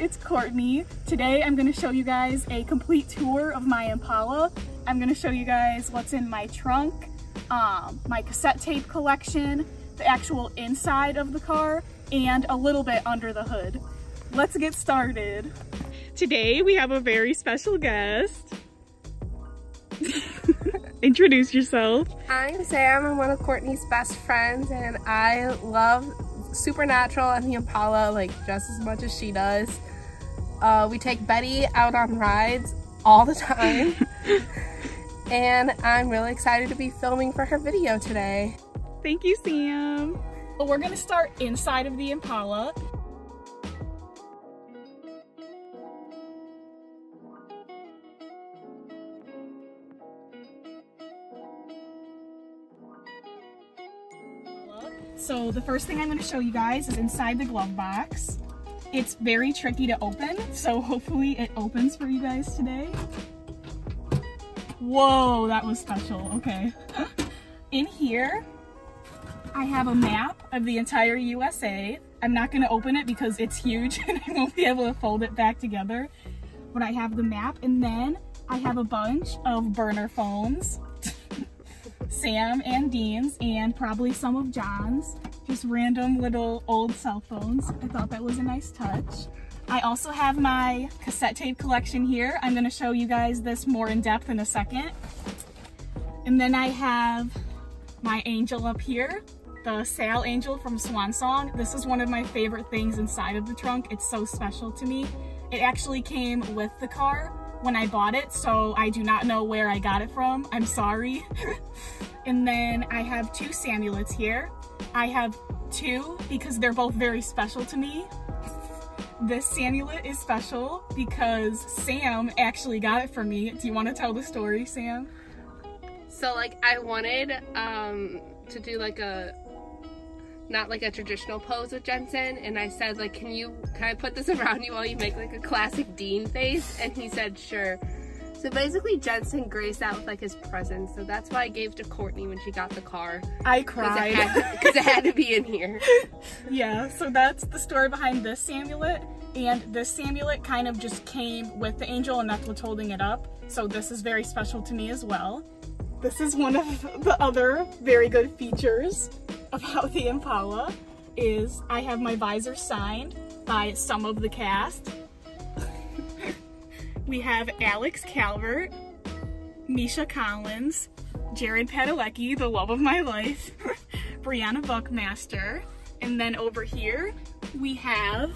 it's Courtney. Today I'm going to show you guys a complete tour of my Impala. I'm to show you guys what's in my trunk, um, my cassette tape collection, the actual inside of the car, and a little bit under the hood. Let's get started. Today we have a very special guest. Introduce yourself. I'm Sam. I'm one of Courtney's best friends and I love Supernatural and the Impala like just as much as she does. Uh, we take Betty out on rides all the time. and I'm really excited to be filming for her video today. Thank you, Sam. Well, we're gonna start inside of the Impala. So the first thing I'm gonna show you guys is inside the glove box. It's very tricky to open, so hopefully it opens for you guys today. Whoa, that was special, okay. In here, I have a map of the entire USA. I'm not gonna open it because it's huge and I won't be able to fold it back together. But I have the map and then I have a bunch of burner phones. Sam and Dean's and probably some of John's just random little old cell phones. I thought that was a nice touch. I also have my cassette tape collection here. I'm gonna show you guys this more in depth in a second. And then I have my angel up here, the Sail Angel from Swan Song. This is one of my favorite things inside of the trunk. It's so special to me. It actually came with the car when I bought it, so I do not know where I got it from. I'm sorry. and then I have two Samulets here. I have two because they're both very special to me. This Samulet is special because Sam actually got it for me. Do you want to tell the story, Sam? So like I wanted um, to do like a, not like a traditional pose with Jensen and I said like can you, can I put this around you while you make like a classic Dean face? And he said sure. So basically Jensen graced that with like his presence. So that's why I gave to Courtney when she got the car. I cried. Because it, it, had to be in here. yeah, so that's the story behind this Samulet. And this Samulet kind of just came with the angel and that's what's holding it up. So this is very special to me as well. This is one of the other very good features about the Impala is I have my visor signed by some of the cast we have Alex Calvert, Misha Collins, Jared Padalecki, the love of my life, Briana Buckmaster, and then over here we have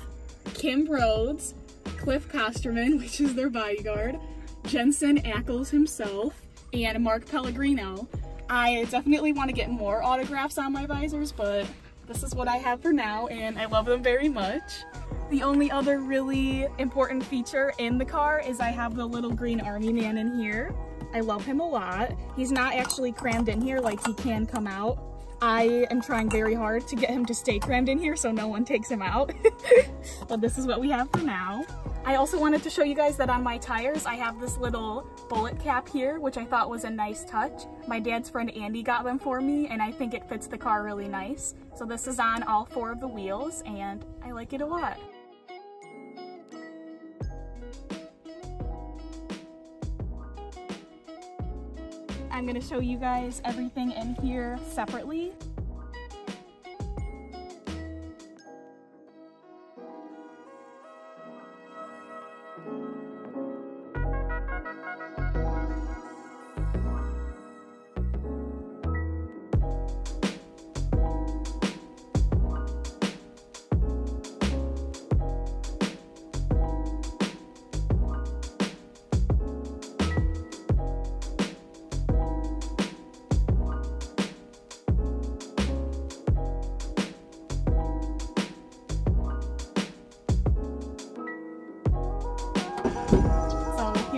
Kim Rhodes, Clif Kosterman, which is their bodyguard, Jensen Ackles himself, and Mark Pellegrino. I definitely want to get more autographs on my visors, but this is what I have for now, and I love them very much. The only other really important feature in the car is I have the little green army man in here. I love him a lot. He's not actually crammed in here like he can come out. I am trying very hard to get him to stay crammed in here so no one takes him out. but this is what we have for now. I also wanted to show you guys that on my tires, I have this little bullet cap here, which I thought was a nice touch. My dad's friend Andy got them for me, and I think it fits the car really nice. So this is on all four of the wheels, and I like it a lot. I'm gonna show you guys everything in here separately.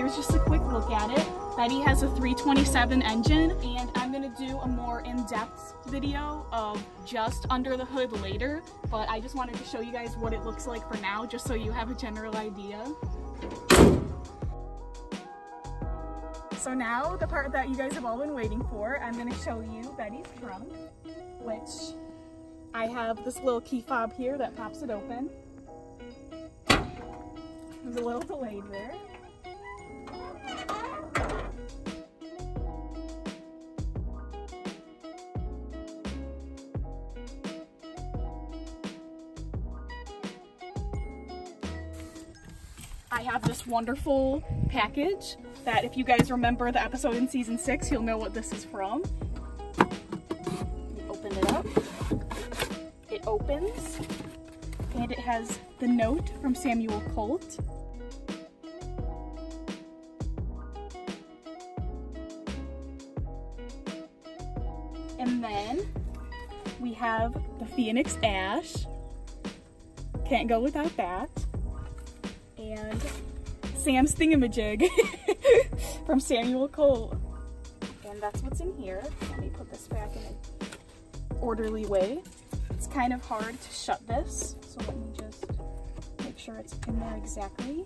Here's just a quick look at it. Betty has a 327 engine and I'm gonna do a more in-depth video of just under the hood later, but I just wanted to show you guys what it looks like for now, just so you have a general idea. So now, the part that you guys have all been waiting for, I'm gonna show you Betty's trunk, which I have this little key fob here that pops it open. There's a little delayed there. I have this wonderful package that if you guys remember the episode in season six, you'll know what this is from. Open it up. It opens and it has the note from Samuel Colt. And then we have the Phoenix Ash. Can't go without that and Sam's Thingamajig from Samuel Colt. And that's what's in here. Let me put this back in an orderly way. It's kind of hard to shut this, so let me just make sure it's in there exactly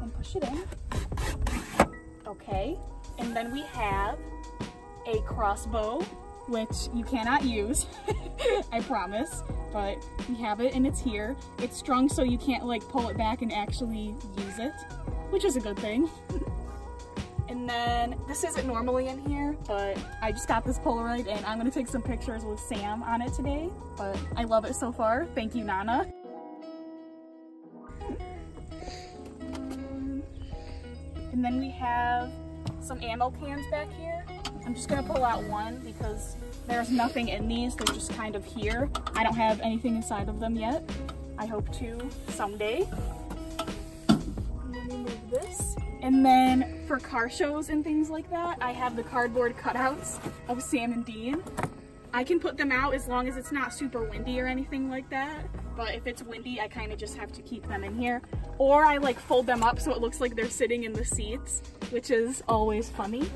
and push it in. Okay, and then we have a crossbow, which you cannot use, I promise but we have it and it's here. It's strung so you can't like pull it back and actually use it, which is a good thing. and then this isn't normally in here, but I just got this Polaroid and I'm gonna take some pictures with Sam on it today, but I love it so far. Thank you, Nana. and then we have some ammo cans back here. I'm just gonna pull out one because there's nothing in these, they're just kind of here. I don't have anything inside of them yet. I hope to someday. Remove this. And then for car shows and things like that, I have the cardboard cutouts of Sam and Dean. I can put them out as long as it's not super windy or anything like that. But if it's windy, I kind of just have to keep them in here. Or I like fold them up so it looks like they're sitting in the seats, which is always funny.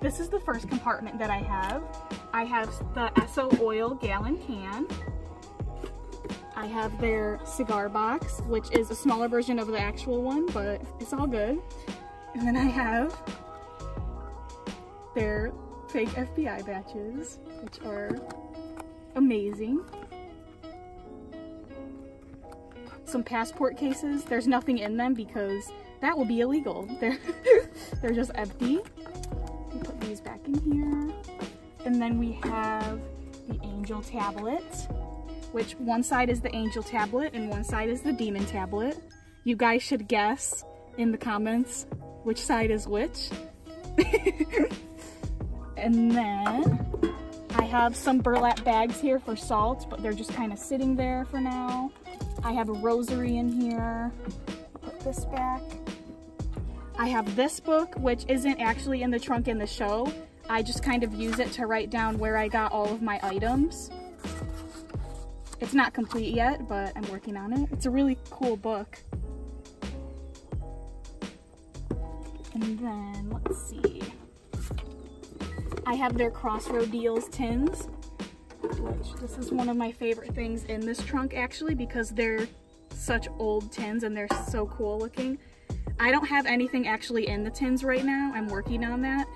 This is the first compartment that I have. I have the Esso oil gallon can. I have their cigar box, which is a smaller version of the actual one, but it's all good. And then I have their fake FBI badges, which are amazing. Some passport cases. There's nothing in them because that will be illegal. They're, they're just empty these back in here. And then we have the angel tablet, which one side is the angel tablet and one side is the demon tablet. You guys should guess in the comments which side is which. and then I have some burlap bags here for salt, but they're just kind of sitting there for now. I have a rosary in here. Put this back. I have this book, which isn't actually in the trunk in the show. I just kind of use it to write down where I got all of my items. It's not complete yet, but I'm working on it. It's a really cool book. And then, let's see. I have their Crossroad Deals tins, which this is one of my favorite things in this trunk actually because they're such old tins and they're so cool looking. I don't have anything actually in the tins right now. I'm working on that.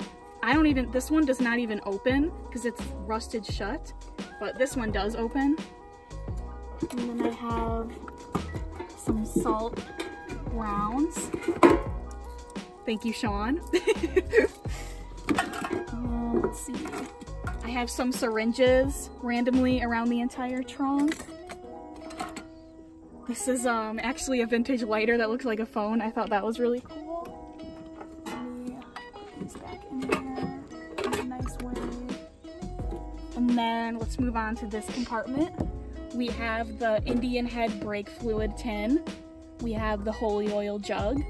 I don't even, this one does not even open because it's rusted shut, but this one does open. And then I have some salt rounds. Thank you, Sean. let's see. I have some syringes randomly around the entire trunk. This is um actually a vintage lighter that looks like a phone. I thought that was really cool. Nice. And then let's move on to this compartment, We have the Indian head brake fluid tin. We have the holy oil jug.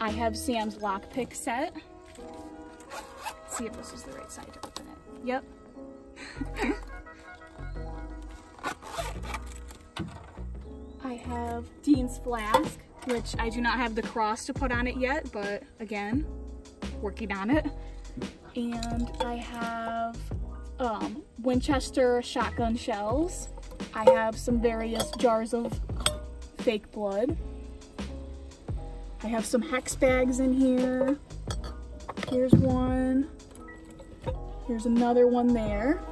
I have Sam's lockpick set. Let's see if this is the right side to open it. Yep. have Dean's flask, which I do not have the cross to put on it yet, but again, working on it. And I have um, Winchester shotgun shells. I have some various jars of fake blood. I have some hex bags in here. Here's one. Here's another one there.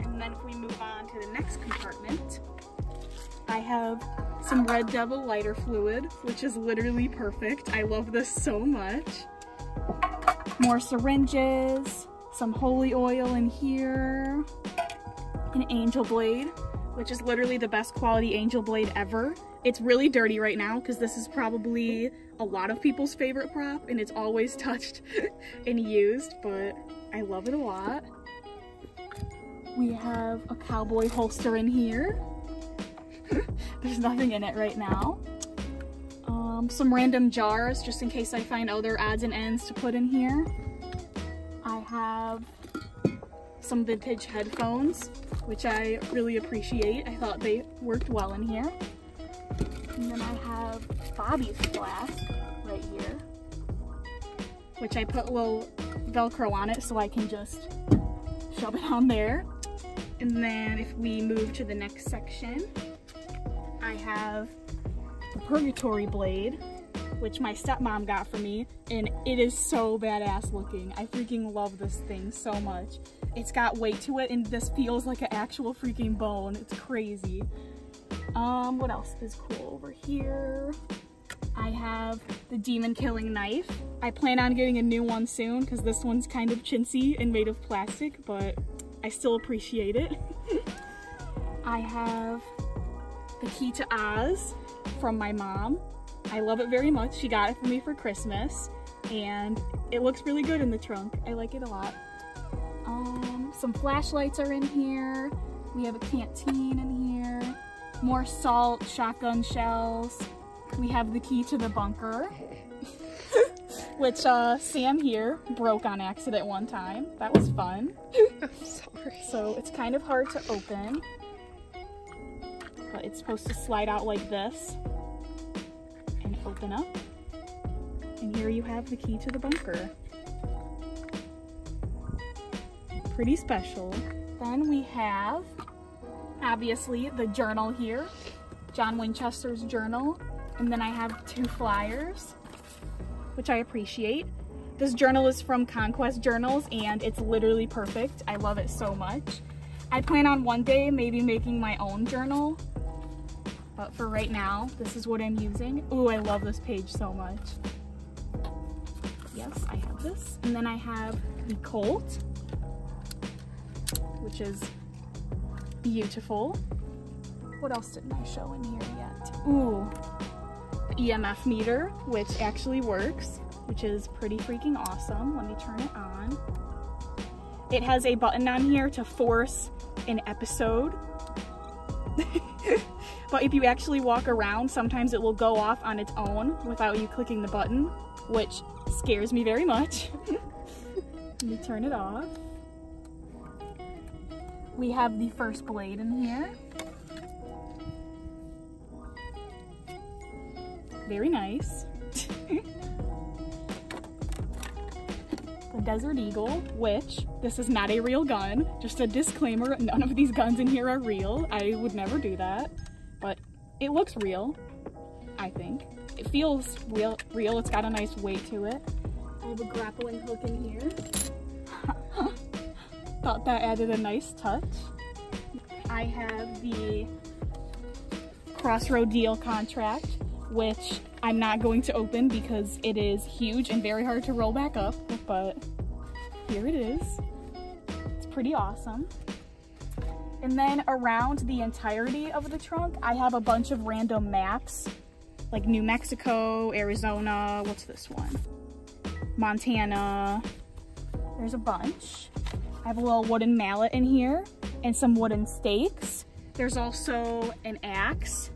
And then if we move on to the next compartment, I have some Red Devil lighter fluid, which is literally perfect. I love this so much. More syringes, some holy oil in here, an angel blade, which is literally the best quality angel blade ever. It's really dirty right now because this is probably a lot of people's favorite prop and it's always touched and used, but I love it a lot. We have a cowboy holster in here. There's nothing in it right now. Um, some random jars just in case I find other odds and ends to put in here. I have some vintage headphones, which I really appreciate. I thought they worked well in here. And then I have Bobby's flask right here, which I put a little Velcro on it so I can just shove it on there. And then if we move to the next section, have the Purgatory Blade, which my stepmom got for me, and it is so badass looking. I freaking love this thing so much. It's got weight to it, and this feels like an actual freaking bone. It's crazy. Um, what else is cool over here? I have the demon killing knife. I plan on getting a new one soon because this one's kind of chintzy and made of plastic, but I still appreciate it. I have the key to Oz from my mom. I love it very much. She got it for me for Christmas and it looks really good in the trunk. I like it a lot. Um, some flashlights are in here. We have a canteen in here. More salt, shotgun shells. We have the key to the bunker, which uh, Sam here broke on accident one time. That was fun. I'm sorry. So it's kind of hard to open, but it's supposed to slide out like this and open up. And here you have the key to the bunker. Pretty special. Then we have, obviously, the journal here. John Winchester's journal. And then I have two flyers, which I appreciate. This journal is from Conquest Journals and it's literally perfect. I love it so much. I plan on one day maybe making my own journal, but for right now, this is what I'm using. Ooh, I love this page so much. Yes, I have this. And then I have the Colt, which is beautiful. What else didn't I show in here yet? Ooh, the EMF meter, which actually works, which is pretty freaking awesome. Let me turn it on. It has a button on here to force an episode. but if you actually walk around, sometimes it will go off on its own without you clicking the button, which scares me very much. Let me turn it off. We have the first blade in here. Very nice. Desert Eagle, which this is not a real gun. Just a disclaimer, none of these guns in here are real. I would never do that, but it looks real, I think. It feels real, real. It's got a nice weight to it. I have a grappling hook in here. Thought that added a nice touch. I have the Crossroad Deal contract, which I'm not going to open because it is huge and very hard to roll back up, but here it is. It's pretty awesome. And then around the entirety of the trunk, I have a bunch of random maps, like New Mexico, Arizona, what's this one? Montana. There's a bunch. I have a little wooden mallet in here and some wooden stakes. There's also an axe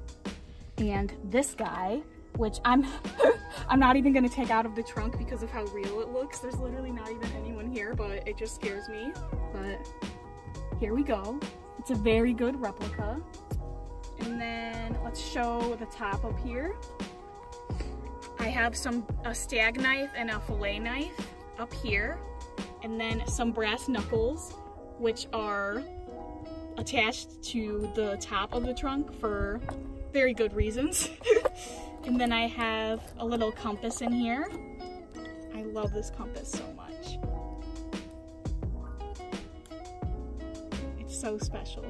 and this guy, which I'm I'm not even gonna take out of the trunk because of how real it looks. There's literally not even anyone here, but it just scares me. But here we go. It's a very good replica. And then let's show the top up here. I have some a stag knife and a fillet knife up here. And then some brass knuckles, which are attached to the top of the trunk for very good reasons. and then I have a little compass in here. I love this compass so much. It's so special.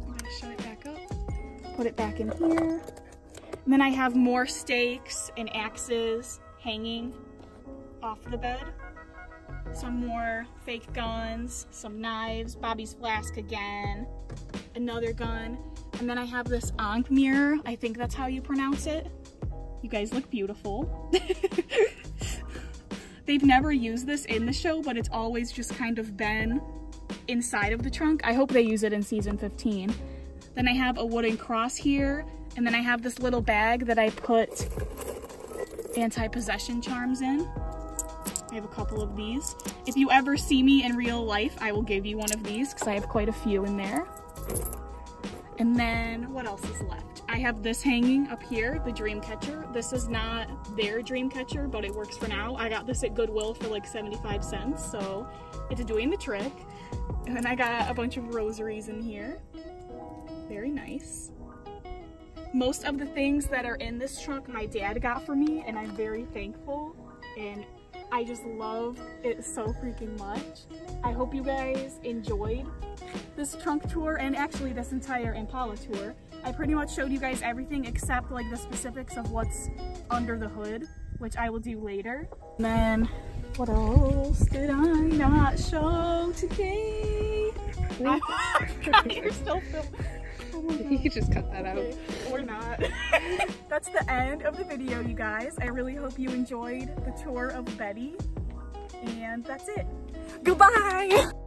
I'm gonna shut it back up, put it back in here. And then I have more stakes and axes hanging off the bed some more fake guns, some knives, Bobby's flask again, another gun, and then I have this Ankh mirror. I think that's how you pronounce it. You guys look beautiful. They've never used this in the show, but it's always just kind of been inside of the trunk. I hope they use it in season 15. Then I have a wooden cross here, and then I have this little bag that I put anti-possession charms in. I have a couple of these. If you ever see me in real life, I will give you one of these because I have quite a few in there. And then what else is left? I have this hanging up here, the dream catcher. This is not their dream catcher, but it works for now. I got this at Goodwill for like 75 cents, so it's doing the trick. And then I got a bunch of rosaries in here. Very nice. Most of the things that are in this trunk my dad got for me, and I'm very thankful. And I just love it so freaking much. I hope you guys enjoyed this trunk tour and actually this entire Impala tour. I pretty much showed you guys everything except like the specifics of what's under the hood, which I will do later. And then what else did I not show today? You're still filming. You could just cut that out. Or not. That's the end of the video, you guys. I really hope you enjoyed the tour of Betty. And that's it. Goodbye!